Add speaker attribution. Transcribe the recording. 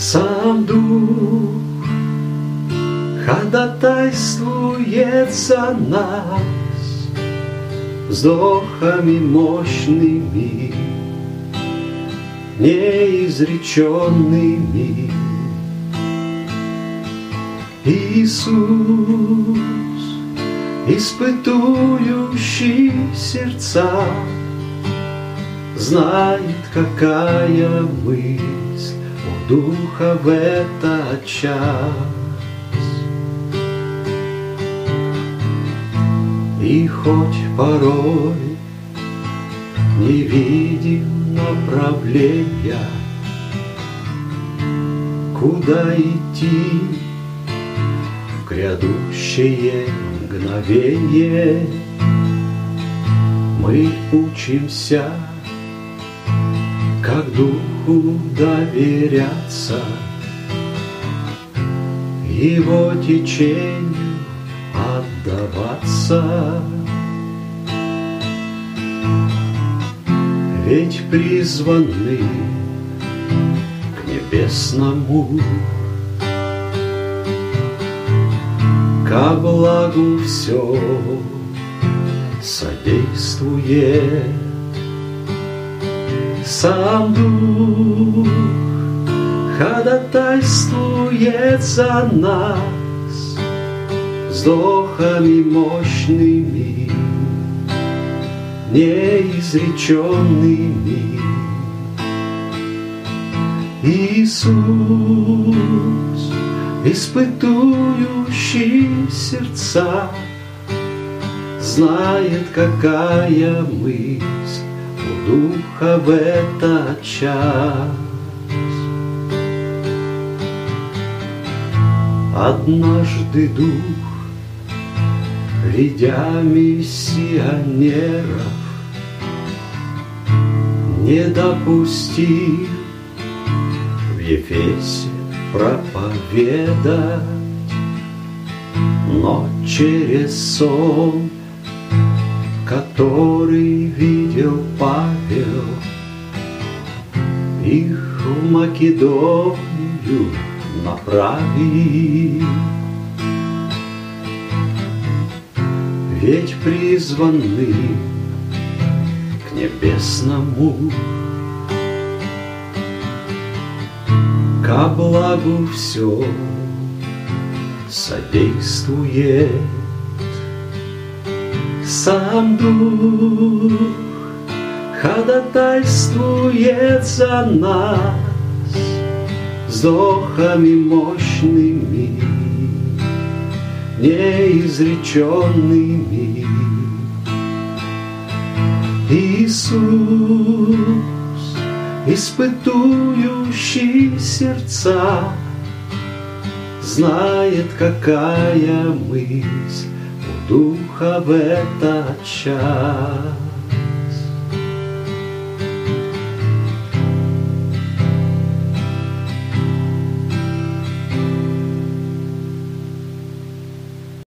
Speaker 1: Сам Дух ходатайствует за нас Вздохами мощными, неизреченными. Иисус, испытующий сердца, Знает, какая мысль Духа в этот час. И хоть порой не видим направления, Куда идти в грядущее мгновение, Мы учимся, как Духу доверяться, Его течению отдаваться. Ведь призваны к небесному, Ко благу все содействует. Сам Дух ходатайствует за нас, вздохами мощными, неизреченными. Иисус, испытующий сердца, Знает, какая мысль Духа в этот час. Однажды Дух Ведя миссионеров, Не допустив в Ефесе проповедать, Но через сон, который видел Павел, Их в Македонию направил. ведь призваны к небесному. Ко благу все содействует Сам Дух ходатайствует за нас Вздохами мощными неизреченными. Иисус, испытующий сердца, Знает, какая мысль Духа в этот час.